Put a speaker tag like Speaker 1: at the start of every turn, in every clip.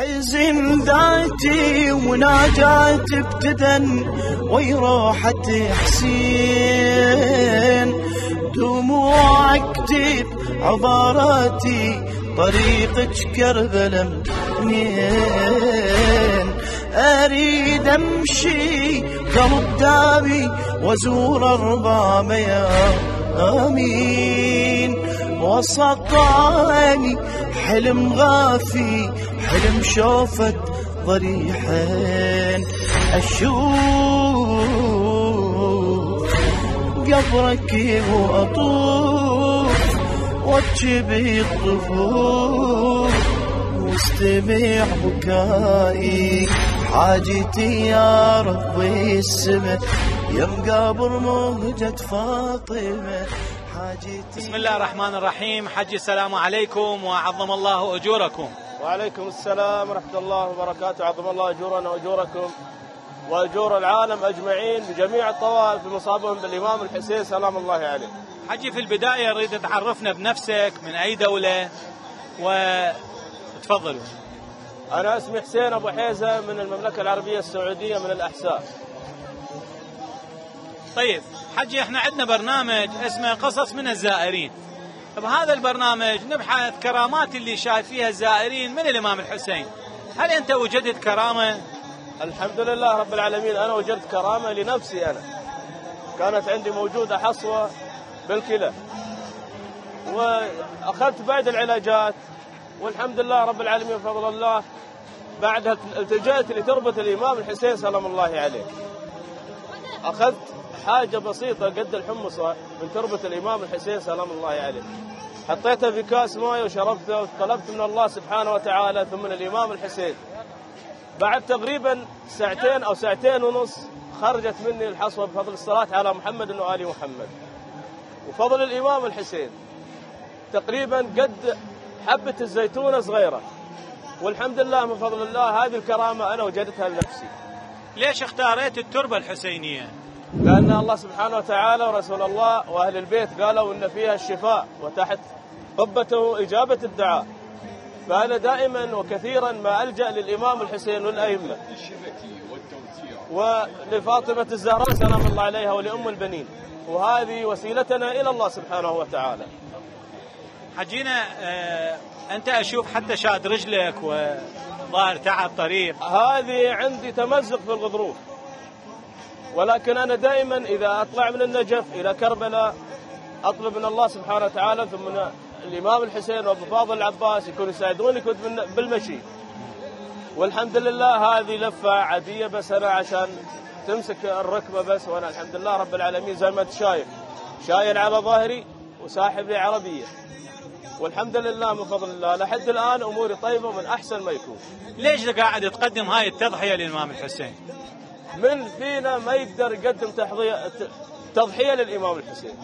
Speaker 1: حزن ذاتي وناجات ابتدن ويروحة حسين. دموع اكتب عباراتي طريقك كربلة منين؟ أريد أمشي قلب دابي وازور أربع ميامين. وسطاني حلم غافي حلم شوفت ضريحين أشوف قبرك وأطوف وابكي الطفوف واستمع بكائي حاجتي يا ربي السماء. يا مقابر مهجة فاطمة حاجتي
Speaker 2: بسم الله الرحمن الرحيم. حج السلام عليكم وعظم الله أجوركم.
Speaker 3: وعليكم السلام ورحمة الله وبركاته. عظم الله أجورنا وأجوركم وأجور العالم أجمعين بجميع الطوائف بمصابهم بالإمام الحسين سلام الله عليه.
Speaker 2: حجي في البداية أريد تعرفنا بنفسك من أي دولة وتفضلوا.
Speaker 3: أنا اسمي حسين أبو حيزة من المملكة العربية السعودية من الأحساء
Speaker 2: طيب حجي إحنا عندنا برنامج اسمه قصص من الزائرين. بهذا البرنامج نبحث كرامات اللي شايف فيها الزائرين من الإمام الحسين. هل أنت وجدت كرامة؟
Speaker 3: الحمد لله رب العالمين أنا وجدت كرامة لنفسي أنا. كانت عندي موجودة حصوة بالكلى. وأخذت بعد العلاجات والحمد لله رب العالمين بفضل الله بعدها التجأت لتربة الإمام الحسين سلام الله عليه. أخذت حاجة بسيطة قد الحمصة من تربة الإمام الحسين سلام الله عليه. حطيتها في كاس ماء وشربتها وطلبت من الله سبحانه وتعالى ثم من الإمام الحسين. بعد تقريبا ساعتين أو ساعتين ونص خرجت مني الحصوة بفضل الصلاة على محمد وآل محمد. وفضل الإمام الحسين. تقريبا قد حبة الزيتونة صغيرة. والحمد لله من فضل الله هذه الكرامة أنا وجدتها لنفسي.
Speaker 2: ليش اختاريت التربة الحسينية؟
Speaker 3: لأن الله سبحانه وتعالى ورسول الله وأهل البيت قالوا إن فيها الشفاء وتحت قبته إجابة الدعاء. فأنا دائما وكثيرا ما ألجأ للإمام الحسين والأئمة ولفاطمة الزهراء سلام الله عليها ولأم البنين. وهذه وسيلتنا إلى الله سبحانه وتعالى.
Speaker 2: حجينا آه أنت أشوف حتى شاد رجلك وظاهر تعب طريق.
Speaker 3: هذه عندي تمزق في الغضروف. ولكن أنا دائما إذا أطلع من النجف إلى كربلاء أطلب من الله سبحانه وتعالى ثم الإمام الحسين وأبو فاضل العباس يكونوا يساعدوني كنت بالمشي. والحمد لله هذه لفة عادية بس أنا عشان تمسك الركبة بس وأنا الحمد لله رب العالمين زي ما أنت شايف شايل على ظهري وساحب لي عربية. والحمد لله من فضل الله. لحد الآن أموري طيبة من أحسن ما يكون.
Speaker 2: ليش قاعد تقدم هاي التضحية للإمام الحسين؟
Speaker 3: من فينا ما يقدر يقدم تضحية للإمام الحسين.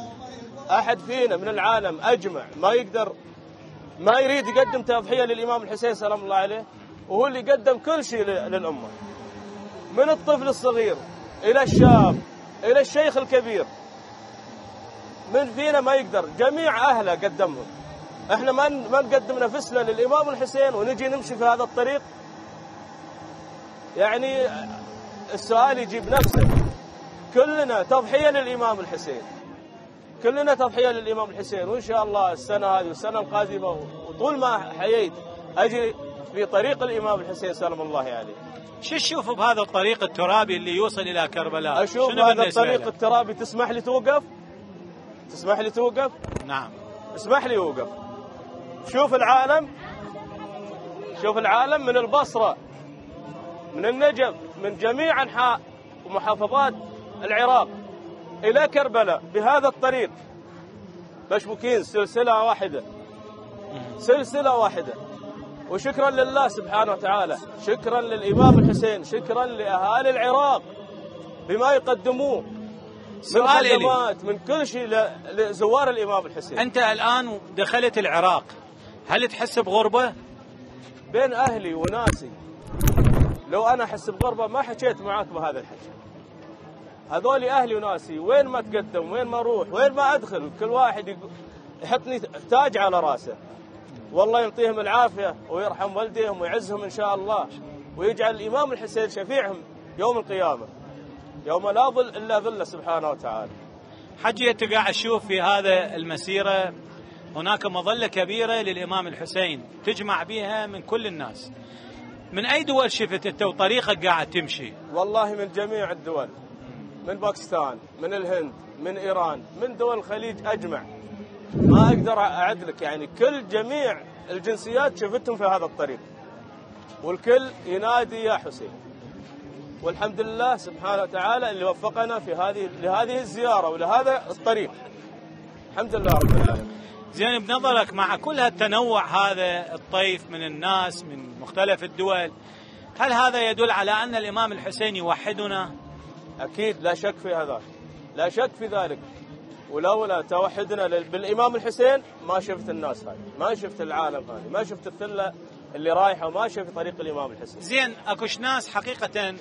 Speaker 3: أحد فينا من العالم أجمع ما يقدر ما يريد يقدم تضحية للإمام الحسين سلام الله عليه وهو اللي قدم كل شيء للأمة. من الطفل الصغير إلى الشاب إلى الشيخ الكبير. من فينا ما يقدر. جميع أهله قدمهم إحنا ما ما نقدم نفسنا للإمام الحسين ونجي نمشي في هذا الطريق. يعني السؤال يجيب نفسه. كلنا تضحية للإمام الحسين. كلنا تضحية للإمام الحسين. وإن شاء الله السنة هذه والسنة القادمة وطول ما حييت أجي في طريق الإمام الحسين سلام الله عليه.
Speaker 2: شو تشوف بهذا الطريق الترابي اللي يوصل إلى كربلاء؟
Speaker 3: أشوف هذا الطريق الترابي تسمح لي توقف؟ تسمح لي توقف؟
Speaker 2: نعم.
Speaker 3: اسمح لي اوقف شوف العالم. شوف العالم من البصرة. من النجف من جميع أنحاء ومحافظات العراق إلى كربلاء بهذا الطريق. مشبوكين سلسلة واحدة. سلسلة واحدة. وشكرا لله سبحانه وتعالى. شكرا للإمام الحسين. شكرا لأهالي العراق بما يقدموه.
Speaker 2: سؤال
Speaker 3: خدمات من كل شيء لزوار الإمام الحسين.
Speaker 2: أنت الآن دخلت العراق. هل تحس بغربة؟
Speaker 3: بين أهلي وناسي. لو أنا أحس بغربة ما حكيت معاك بهذا الحكي. هذول أهلي وناسي وين ما تقدم وين ما أروح وين ما أدخل كل واحد يحطني تاج على راسه. والله يعطيهم العافية ويرحم والديهم ويعزهم إن شاء الله ويجعل الإمام الحسين شفيعهم يوم القيامة. يوم لا ظل إلا ظله سبحانه وتعالى.
Speaker 2: حجي أنت قاعد تشوف في هذا المسيرة هناك مظلة كبيرة للإمام الحسين تجمع بها من كل الناس. من أي دول شفت أنت وطريقك قاعد تمشي؟
Speaker 3: والله من جميع الدول. من باكستان من الهند من إيران من دول الخليج أجمع. ما أقدر أعد لك يعني كل جميع الجنسيات شفتهم في هذا الطريق. والكل ينادي يا حسين. والحمد لله سبحانه وتعالى اللي وفقنا في هذه لهذه الزيارة ولهذا الطريق. الحمد لله رب العالمين.
Speaker 2: زين بنظرك مع كل هالتنوع هذا الطيف من الناس من مختلف الدول هل هذا يدل على أن الإمام الحسين يوحدنا؟
Speaker 3: أكيد لا شك في هذا. لا شك في ذلك. ولولا توحدنا بالإمام الحسين ما شفت الناس هاي. ما شفت العالم هذه ما شفت الثلة اللي رايحة وماشية في طريق الإمام الحسين.
Speaker 2: زين اكوش ناس حقيقة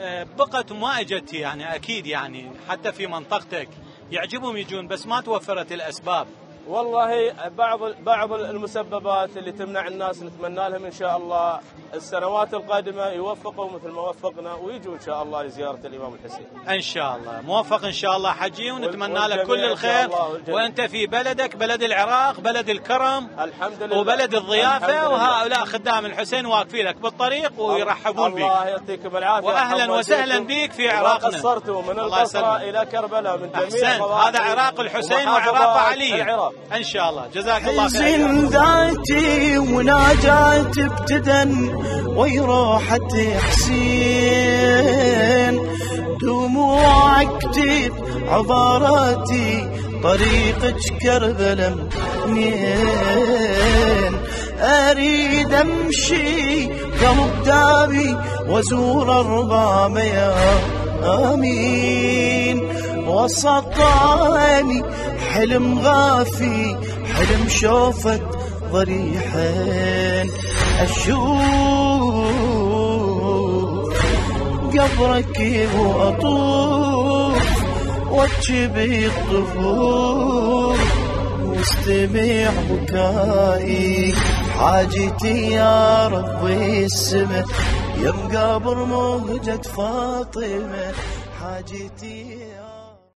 Speaker 2: آه، بقت وما اجت يعني أكيد يعني حتى في منطقتك. يعجبهم يجون بس ما توفرت الأسباب.
Speaker 3: والله بعض بعض المسببات اللي تمنع الناس نتمنى لهم إن شاء الله السنوات القادمة يوفقوا مثل ما وفقنا ويجوا إن شاء الله لزيارة الإمام الحسين.
Speaker 2: إن شاء الله موفق إن شاء الله حجي ونتمنى لك كل الخير. وأنت في بلدك بلد العراق بلد الكرم
Speaker 3: الحمد لله
Speaker 2: وبلد
Speaker 3: الضيافة.
Speaker 2: وهؤلاء خدام الحسين واقفين لك بالطريق ويرحبون بك
Speaker 3: الله يعطيكم
Speaker 2: العافية
Speaker 3: يرحم
Speaker 2: وسهلاً. بك في عراقنا.
Speaker 3: قصرتوا من
Speaker 2: يسلمك.
Speaker 3: إلى كربلاء من جميع أحسنت
Speaker 2: هذا عراق الحسين وعراق علي
Speaker 3: العراق
Speaker 2: إن شاء الله. جزاك الله خير.
Speaker 1: حزن ذاتي وناجات ابتدى ويروحة حسين. دموع اكتب عباراتي طريقك كربلا منين أريد أمشي قلب دابي وازور أربع يا آمين. وسط عيني حلم غافي حلم شوفت ضريحين. أشوف قبرك وأطوف واتشبي الطفوف واستمع بكائي حاجتي يا ربي السماء. يا مقابر موجة فاطمة حاجتي يا